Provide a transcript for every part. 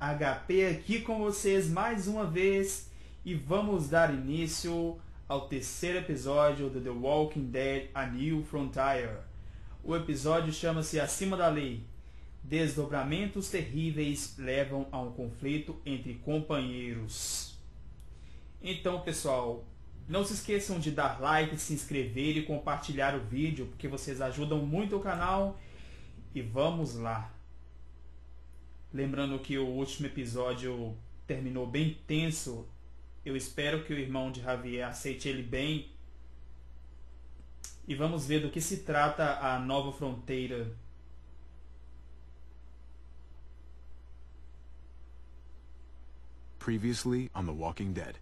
HP aqui com vocês mais uma vez e vamos dar início ao terceiro episódio do The Walking Dead A New Frontier. O episódio chama-se Acima da Lei. Desdobramentos terríveis levam a um conflito entre companheiros. Então, pessoal, não se esqueçam de dar like, se inscrever e compartilhar o vídeo, porque vocês ajudam muito o canal e vamos lá. Lembrando que o último episódio terminou bem tenso. Eu espero que o irmão de Javier aceite ele bem. E vamos ver do que se trata a nova fronteira. Previously on The Walking Dead.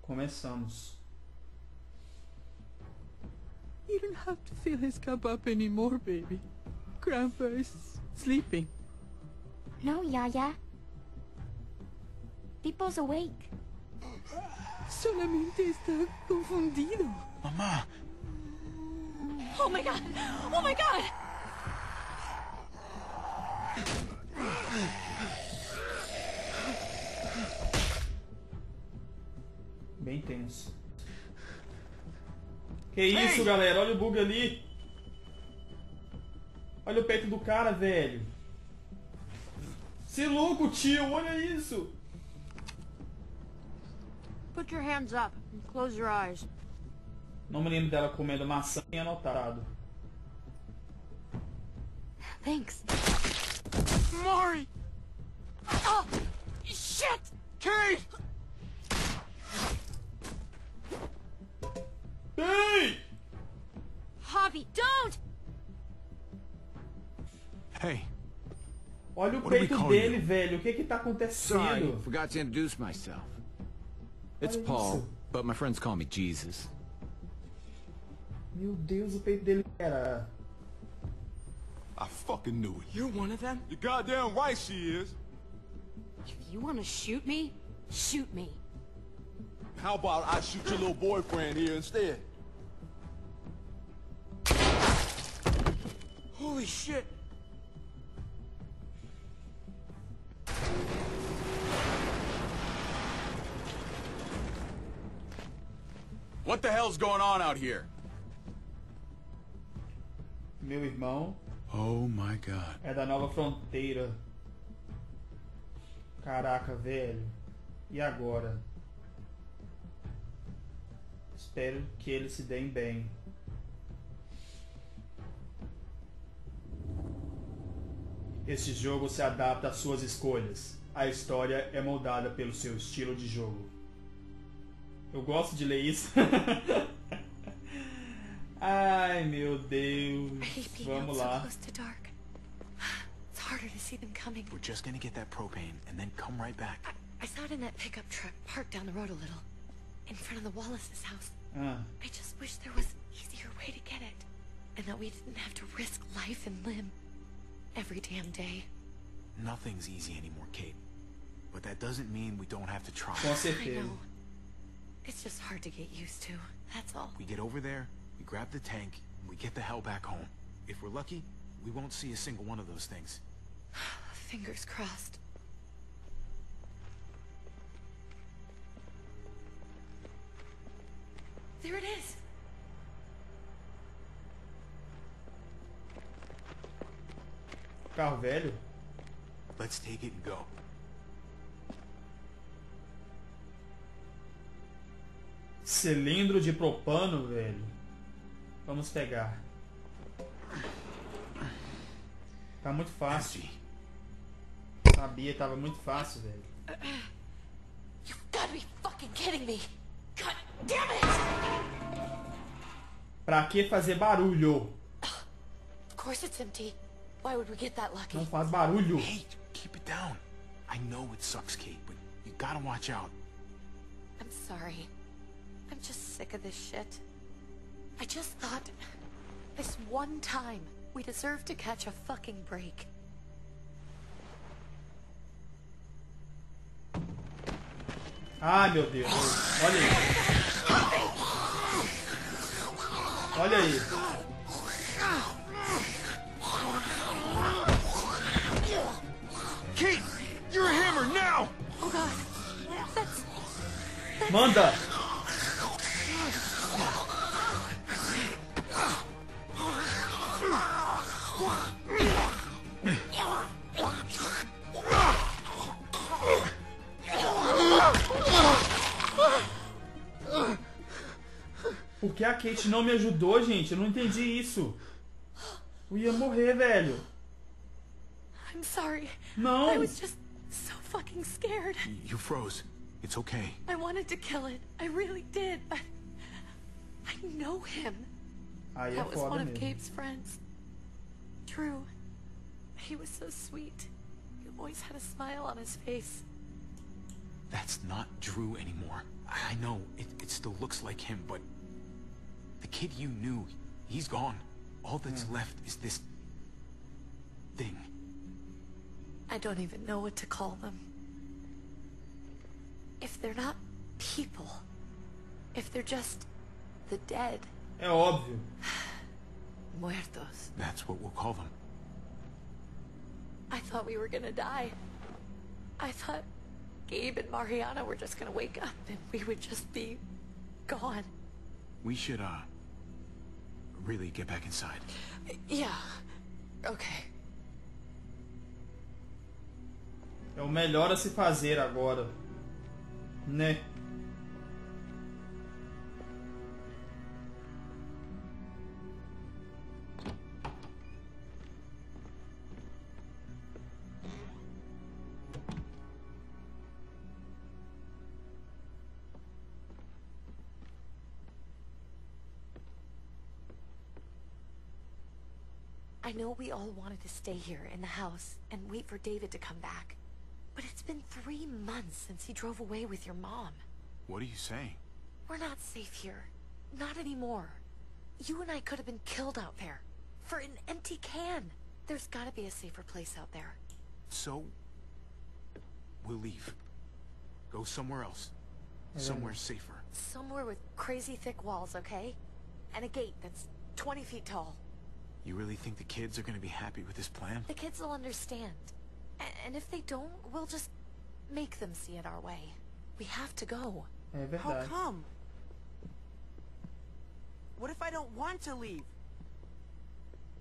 Começamos. You don't have to fill his cup up anymore, baby. Grandpa is sleeping. No, Yaya. People's awake. Solamente está confundido. Mama! Oh my god! Oh my god! Bem tenso. Que isso, galera? Olha o bug ali. Olha o peito do cara, velho. Se louco, tio. Olha isso. Put your hands up and close your eyes. Não me lembro dela comendo maçã e anotado. Thanks. Mari! Oh! Shit! Kate! Ei! Javi, don't! Hey, Olha o What do we peito call dele, you? velho. O que que tá Sorry, acontecendo? forgot to introduce myself. It's Olha Paul, isso. but my friends call me Jesus. Meu Deus, o peito dele era... I fucking knew it. You're one of them? You goddamn right she is. If you want to shoot me, shoot me. How about I shoot your little boyfriend here instead? Holy shit! What the hell's going on out here? Meu irmão Oh my god. é da nova fronteira. Caraca, velho. E agora? Espero que eles se deem bem. Este jogo se adapta às suas escolhas. A história é moldada pelo seu estilo de jogo. Eu gosto de ler isso. Ai, meu Deus. Vamos lá. harder to see them coming. We're just gonna get that propane and then come right back. I, I saw it in that pickup truck parked down the road a little. In front of the Wallace's house. Ah, I just wish there was an easier way to get it. And that we didn't have to risk life and limb. Every damn day. Nothing's easy anymore, Kate. But that doesn't mean we don't have to try. com I certeza. know. It's just hard to get used to. That's all. We get over there, we grab the tank, and we get the hell back home. If we're lucky, we won't see a single one of those things. Fingers crossed. There it is. Carro velho? Let's take it and go. Cilindro de propano, velho. Vamos pegar. Tá muito fácil. Sabia, tava muito fácil, velho. You've got to be fucking kidding me. God damn it! Pra que fazer barulho? Of course it's empty. Why would we get that lucky? Não faz barulho. Hey, keep it down. I know it sucks, Kate, but you gotta watch out. I'm sorry. I'm just sick of this shit. I just thought, this one time, we deserve to catch a fucking break. Ai meu Deus, olha aí. Olha aí. Kate, you're a hammer now. Oh god. That's, that's... Manda. Por que a Kate não me ajudou, gente? Eu não entendi isso. Eu ia morrer, velho. I'm sorry. Não. I was just so fucking scared. You froze. It's okay. I wanted to kill it. I really did, but I know him. Aí é That was foda one of mesmo. Gabe's friends. Drew. He was so sweet. He always had a smile on his face. That's not Drew anymore. I know, it, it still looks like him, but... The kid you knew, he's gone. All that's left is this... thing. I don't even know what to call them. If they're not people, if they're just the dead, É óbvio. muertos. That's what we'll call them. I thought we were gonna die. I thought Gabe and Mariana were just gonna wake up and we would just be gone. We should, uh... Really get back inside. Yeah. Okay. É o melhor a se fazer agora. Né? I know we all wanted to stay here in the house and wait for David to come back. But it's been three months since he drove away with your mom. What are you saying? We're not safe here. Not anymore. You and I could have been killed out there. For an empty can. There's gotta be a safer place out there. So... We'll leave. Go somewhere else. Somewhere safer. Somewhere with crazy thick walls, okay? And a gate that's 20 feet tall. You really think the kids are gonna be happy with this plan? The kids will understand. A- and if they don't, we'll just make them see it our way. We have to go. É How verdade. come? What if I don't want to leave?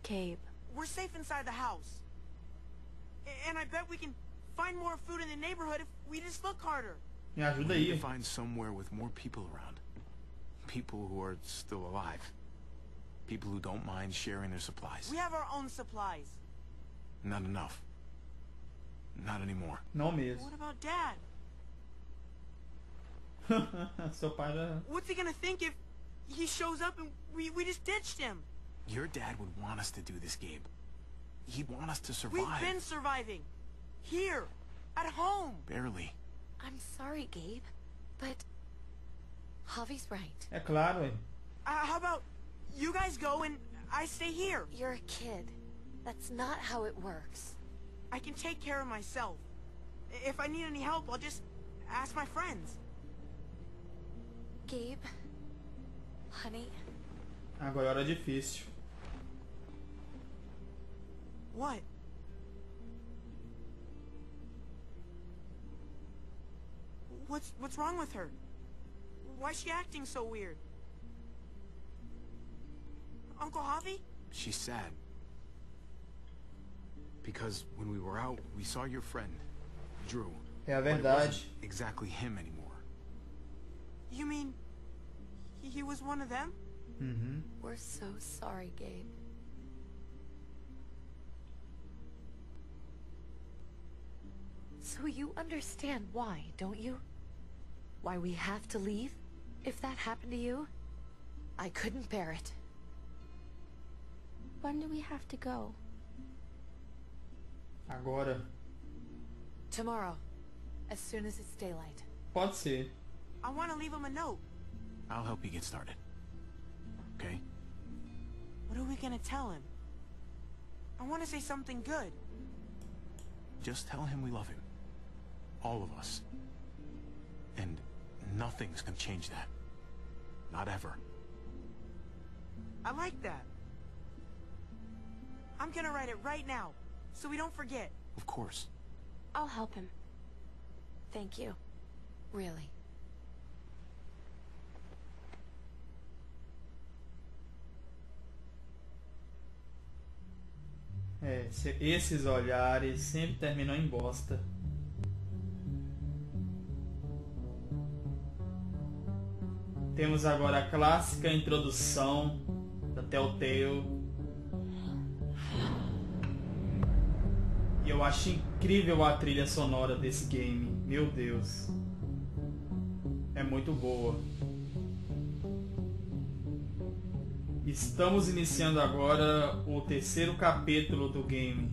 Gabe. We're safe inside the house. A- And I bet we can find more food in the neighborhood if we just look harder. Yeah, We need to find somewhere with more people around. People who are still alive. People who don't mind sharing their supplies. We have our own supplies. Not enough. Not anymore. No, Não What about Dad? Seu pai já. What's he gonna think if he shows up and we, we just ditched him? Your dad would want us to do this, Gabe. He'd want us to survive. We've been surviving. Here. At home. Barely. I'm sorry, Gabe. But... Javi's right. É claro, ué. Uh, how about you guys go and I stay here? You're a kid. That's not how it works. I can take care of myself. If I need any help, I'll just ask my friends. Gabe? Honey? Agora é difícil. What? What's what's wrong with her? Why's she acting so weird? Uncle Javi? She's sad. Because when we were out, we saw your friend, Drew. É a But it verdade. wasn't exactly him anymore. You mean he, he was one of them? Mm-hmm. We're so sorry, Gabe. So you understand why, don't you? Why we have to leave? If that happened to you, I couldn't bear it. When do we have to go? Agora. Tomorrow, as soon as it's daylight. Pode ser. I want to leave him a note. I'll help you get started. Okay? What are we gonna tell him? I want to say something good. Just tell him we love him. All of us. And nothing's gonna change that. Not ever. I like that. I'm gonna write it right now, so we don't forget. Of course. I'll help him. Thank you. Really. É, esses olhares sempre terminam em bosta. Temos agora a clássica introdução da Telltale eu acho incrível a trilha sonora desse game. Meu Deus. É muito boa. Estamos iniciando agora o terceiro capítulo do game.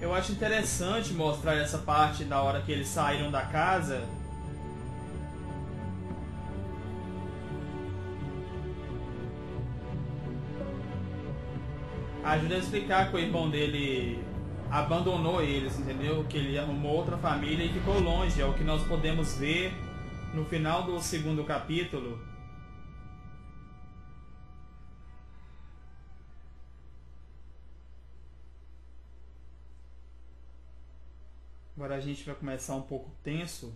Eu acho interessante mostrar essa parte na hora que eles saíram da casa. Ajuda a explicar que o irmão dele abandonou eles, entendeu? Que ele arrumou outra família e ficou longe. É o que nós podemos ver no final do segundo capítulo. Agora a gente vai começar um pouco tenso.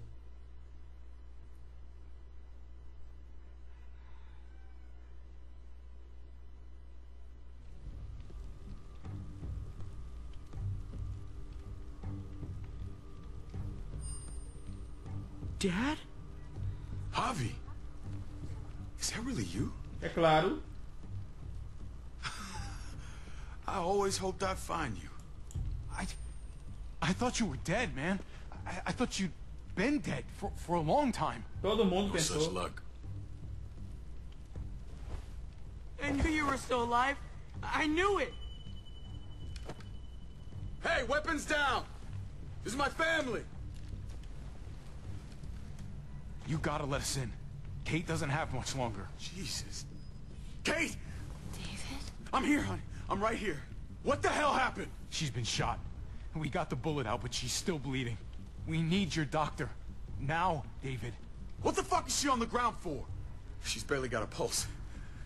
Dad? Javi! Is that really you? É claro, I always hoped I'd find you. I, I thought you were dead, man. I, I thought you'd been dead for, for a long time. todo mundo No such luck. I knew you were still alive. I knew it. Hey, weapons down! This is my family! You gotta let us in. Kate doesn't have much longer. Jesus. Kate! David? I'm here, honey. I'm right here. What the hell happened? She's been shot. We got the bullet out, but she's still bleeding. We need your doctor. Now, David. What the fuck is she on the ground for? She's barely got a pulse.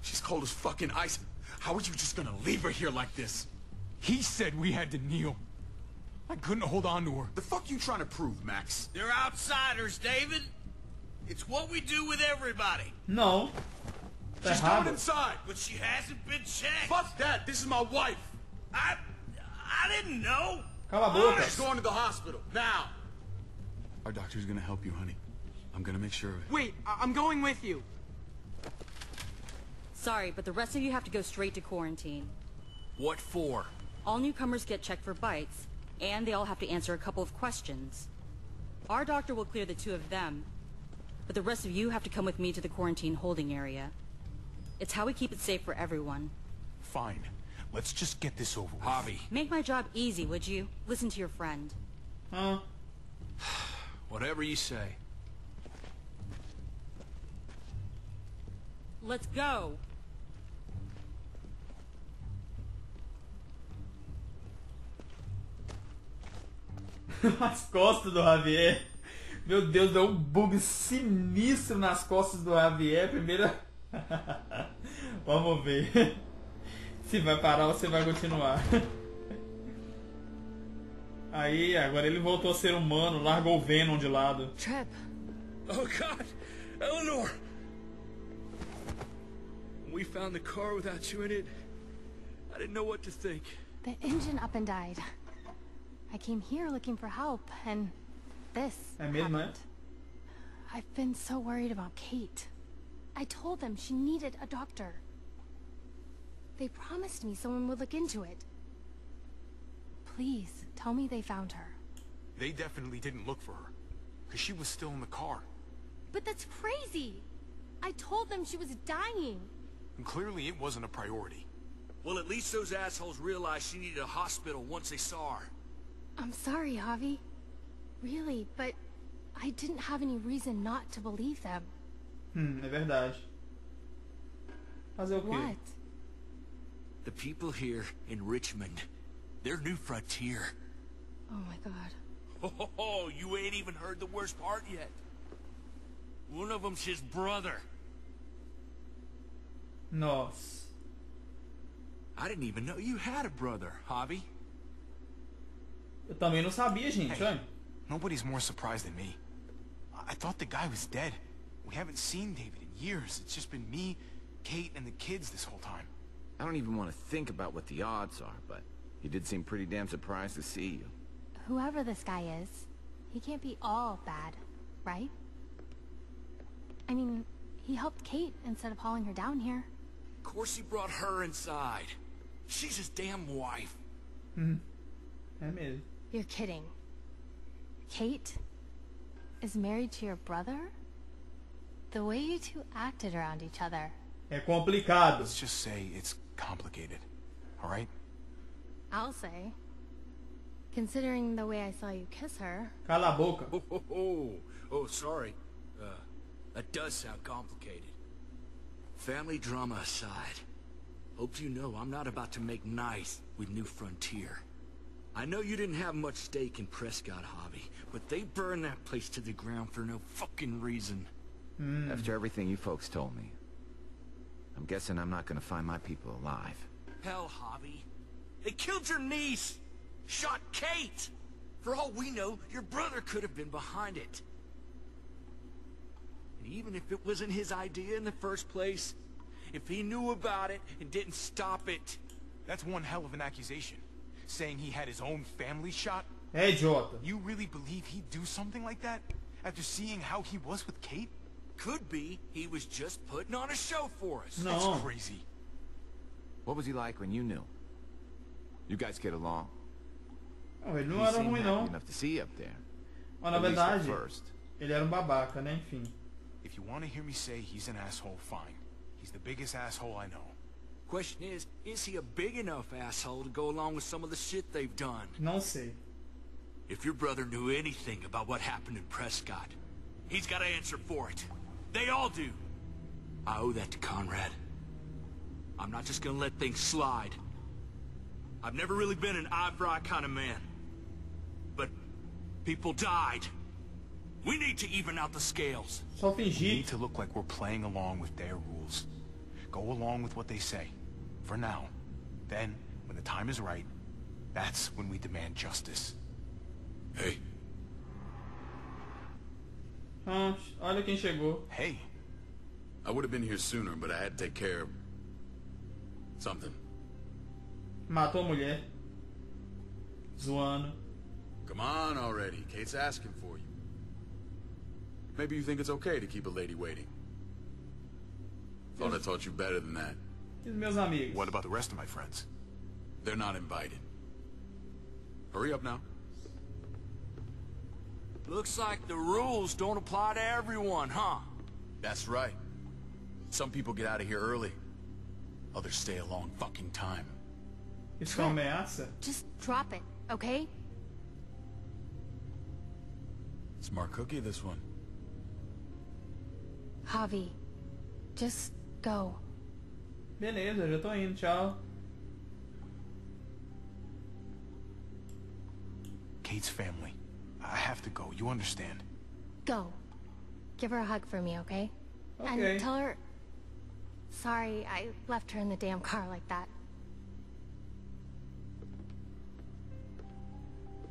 She's cold as fucking ice. How are you just gonna leave her here like this? He said we had to kneel. I couldn't hold on to her. The fuck you trying to prove, Max? They're outsiders, David. It's what we do with everybody. No. Tá She's coming inside! But she hasn't been checked. Fuck that! This is my wife! I, I didn't know. Cala a boca. She's going to the hospital, now! Our doctor's gonna help you, honey. I'm gonna make sure of it. Wait, I- I'm going with you. Sorry, but the rest of you have to go straight to quarantine. What for? All newcomers get checked for bites, and they all have to answer a couple of questions. Our doctor will clear the two of them, but the rest of you have to come with me to the quarantine holding area. It's how we keep it safe for everyone. Fine. Let's just get this over with. Javi, Make my job easy, would you? Listen to your friend. Huh? whatever you say. Let's go! As costas do Javier. Meu Deus, deu um bug sinistro nas costas do Javier. Primeira. Vamos ver. Se vai parar ou se vai continuar. Aí, agora ele voltou a ser humano, largou o Venom de lado. Trip. Oh God, Eleanor! When we found the car without you in it, I didn't know what to think. The engine up and died. I came here looking for help, and this É mesmo, né? happened. I've been so worried about Kate. I told them she needed a doctor. They promised me someone would look into it. Please, tell me they found her. They definitely didn't look for her. Because she was still in the car. But that's crazy! I told them she was dying. And clearly it wasn't a priority. Well, at least those assholes realized she needed a hospital once they saw her. I'm sorry, Javi. Really, but I didn't have any reason not to believe them. Hmm, é verdade. Fazer o quê? What? The people here in Richmond, they're New Frontier. Oh my god. Oh, you ain't even heard the worst part yet. One of them's his brother. Nossa. I didn't even know you had a brother, Javi. Eu também não sabia, gente. Hey. Olha. Nobody's more surprised than me. I, I thought the guy was dead. We haven't seen David in years. It's just been me, Kate, and the kids this whole time. I don't even want to think about what the odds are, but he did seem pretty damn surprised to see you. Whoever this guy is, he can't be all bad, right? I mean, he helped Kate instead of hauling her down here. Of course he brought her inside. She's his damn wife. Hum. É mesmo. You're kidding. Kate is married to your brother? The way you two acted around each other. É complicado. Let's just say it's complicated. All right? I'll say. Considering the way I saw you kiss her. Cala a boca. Oh, oh, oh, oh sorry. Uh, that does sound complicated. Family drama aside, hope you know I'm not about to make nice with New Frontier. I know you didn't have much stake in Prescott Javi, but they burned that place to the ground for no fucking reason. After everything you folks told me, I'm guessing I'm not gonna find my people alive. Hell, Javi. They killed your niece! Shot Kate! For all we know, your brother could have been behind it. And even if it wasn't his idea in the first place, if he knew about it and didn't stop it, That's one hell of an accusation. Saying he had his own family shot? Hey, idiota. You really believe he'd do something like that? After seeing how he was with Kate? Could be he was just putting on a show for us. No. That's crazy. What was he like when you knew? You guys get along? Não, ele He não era seemed ruim, não. enough to see up there. Mas na At least at verdade, first. ele era um babaca, né? Enfim. If you want to hear me say he's an asshole, fine. He's the biggest asshole I know. Question is, is he a big enough asshole to go along with some of the shit they've done? Não sei. If your brother knew anything about what happened in Prescott, he's got to answer for it. They all do. I owe that to Conrad. I'm not just gonna let things slide. I've never really been an eye-for-eye kind of man. But people died. We need to even out the scales. Só We need to look like we're playing along with their rules. Go along with what they say. For now. Then, when the time is right, that's when we demand justice. Hey, Ah, olha quem chegou. Hey, I would have been here sooner, but I had to take care of something. Matou a mulher. Zoando. Come on already. Kate's asking for you. Maybe you think it's okay to keep a lady waiting. Thought I taught you better than that. E meus amigos? what about the rest of my friends? They're not invited. Hurry up now. Looks like the rules don't apply to everyone, huh? That's right. Some people get out of here early. Others stay a long fucking time. Isso é uma ameaça? Just drop it, okay? Smart cookie, this one. Javi, just go. Beleza, já tô indo. Tchau. Kate's family. I have to go, you understand. Go. Give her a hug for me, okay? Okay. And tell her... Sorry, I left her in the damn car like that.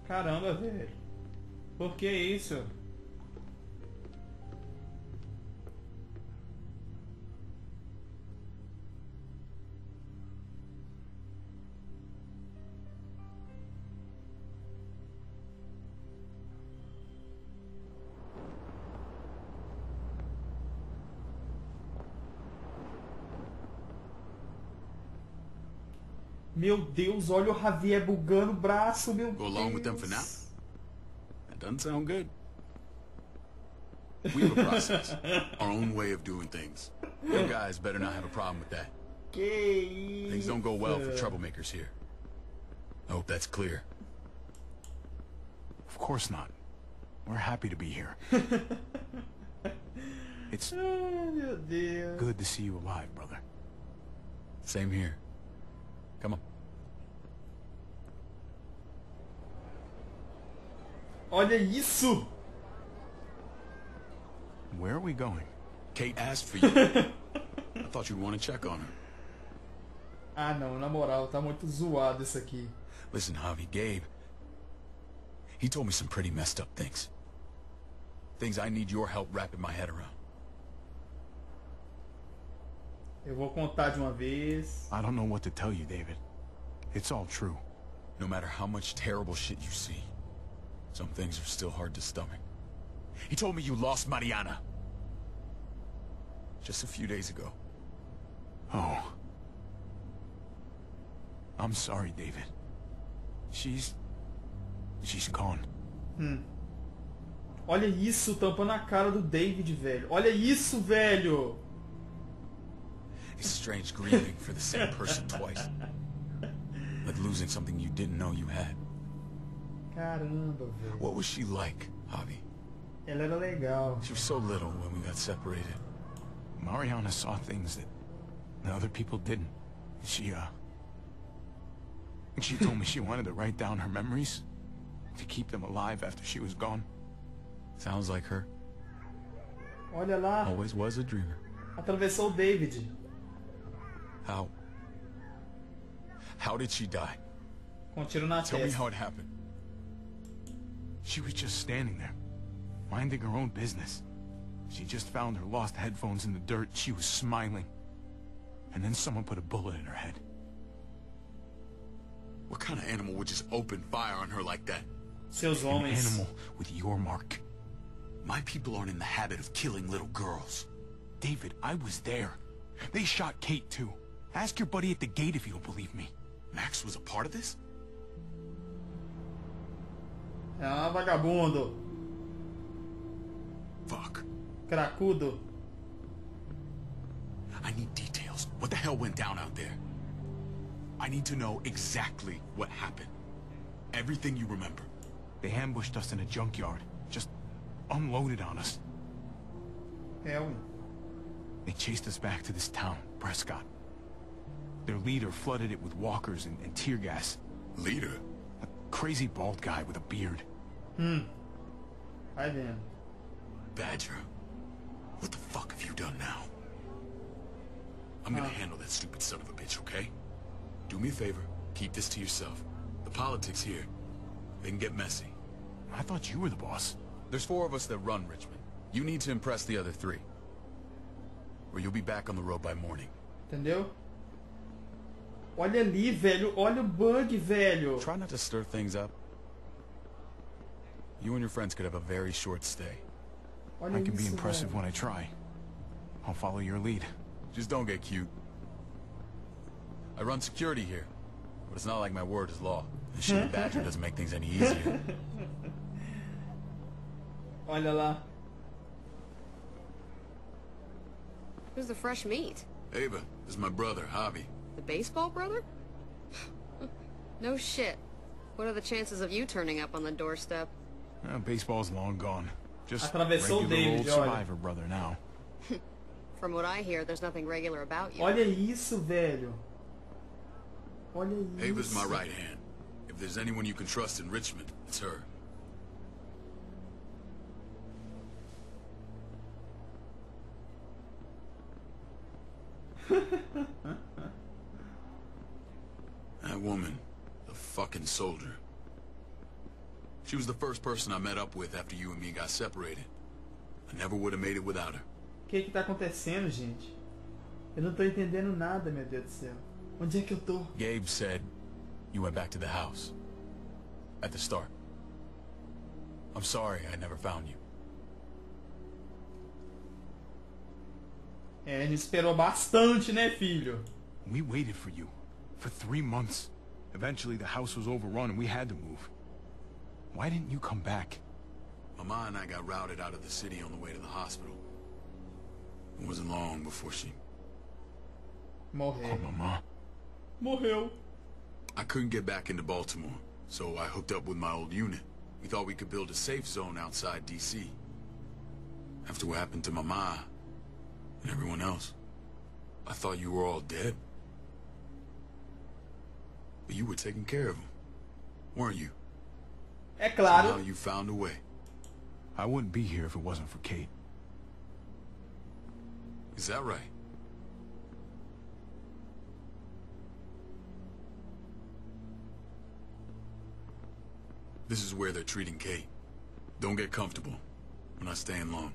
Caramba, velho. Por que isso? Meu Deus, olha o Javier bugando o braço, meu Go along with them for now? That doesn't sound good. We have a process. Our own way of doing things. You guys better not have a problem with that. Que. Things don't go well for troublemakers here. I hope that's clear. Of course not. We're happy to be here. it's good to see you alive, brother. Same here. Olha isso. Where are we going? Kate asked for you. I thought you'd want to check on her. Ah, não, na moral, tá muito zoado isso aqui. Listen, Javi, Gabe. He told me some pretty messed up things. Things I need your help wrapping my head around. Eu vou contar de uma vez. I don't know what to tell you, David. It's all true. No matter how much terrible shit you see, some things are still hard to stomach. He told me you lost Mariana. Just a few days ago. Oh. I'm sorry, David. She's... She's gone. Hum. Olha isso, tampando a cara do David, velho. Olha isso, velho. It's strange grieving for the same person twice. Like losing something you didn't know you had. Caramba, velho. What was she like, Javi? Ela era legal. She was so little when we got separated. Mariana saw things that, other people didn't. She, uh... She told me she wanted to write down her memories to keep them alive after she was gone. Sounds like her. Olha lá. Always was a dreamer. Atravessou o David. How? How did she die? Com um tiro na Tell me how it happened. She was just standing there, minding her own business. She just found her lost headphones in the dirt. She was smiling. And then someone put a bullet in her head. What kind of animal would just open fire on her like that? Seus An homens. animal with your mark. My people aren't in the habit of killing little girls. David, I was there. They shot Kate, too. Ask your buddy at the gate if you don't believe me. Max was a part of this? Ah, vagabundo. Fuck. Cracudo. I need details. What the hell went down out there? I need to know exactly what happened. Everything you remember. They ambushed us in a junkyard. Just unloaded on us. Hell. They chased us back to this town, Prescott. Their leader flooded it with walkers and, and tear gas. Leader? Crazy bald guy with a beard. Hmm. Hi, vendo. Badger. What the fuck have you done now? I'm gonna handle that stupid son of a bitch, okay? Do me a favor. Keep this to yourself. The politics here, they can get messy. I thought you were the boss. There's four of us that run Richmond. You need to impress the other three. Or you'll be back on the road by morning. Entendeu? Olha ali, velho. Olha o bug, velho. Try not to stir things up. You and your friends could have a very short stay. Olha I can be impressive velho. when I try. I'll follow your lead. Just don't get cute. I run security here, but it's not like my word is law. And shooting Badger doesn't make things any easier. Olha lá. Who's the fresh meat? Ava, this is my brother, Javi. The baseball brother? no shit. What are the chances of you turning up on the doorstep? Uh, baseball's long gone. Just Atravessou regular David, old olha. survivor brother now. From what I hear, there's nothing regular about you. Olha isso, velho. Olha isso. Ava's my right hand. If there's anyone you can trust in Richmond, it's her. that woman, the fucking soldier. She was the first person I met up with after you and me got separated. I never would have made it without her. O que que tá acontecendo, gente? Eu não tô entendendo nada, meu Deus do céu. Onde é que eu tô? Gabe said you went back to the house. At the start. I'm sorry I never found you. É, gente esperou bastante, né, filho? We waited for you. For three months. Eventually the house was overrun and we had to move. Why didn't you come back? Mama and I got routed out of the city on the way to the hospital. It wasn't long before she... Morreu. Oh, Mama. Morreu. I couldn't get back into Baltimore, so I hooked up with my old unit. We thought we could build a safe zone outside D.C. After what happened to Mama and everyone else, I thought you were all dead. But you were taking care of him, weren't you? É claro. Somehow you found a way. I wouldn't be here if it wasn't for Kate. Is that right? This is where they're treating Kate. Don't get comfortable. We're not staying long.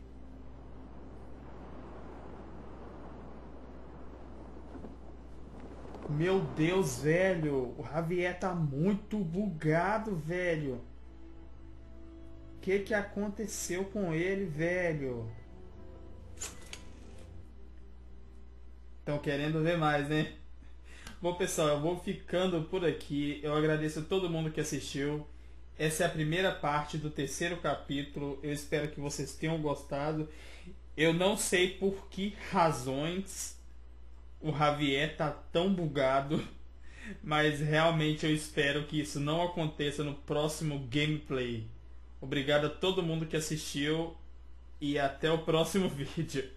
Meu Deus, velho. O Javier tá muito bugado, velho. O que que aconteceu com ele, velho? Estão querendo ver mais, né? Bom, pessoal, eu vou ficando por aqui. Eu agradeço a todo mundo que assistiu. Essa é a primeira parte do terceiro capítulo. Eu espero que vocês tenham gostado. Eu não sei por que razões o Javier tá tão bugado, mas realmente eu espero que isso não aconteça no próximo gameplay. Obrigado a todo mundo que assistiu e até o próximo vídeo.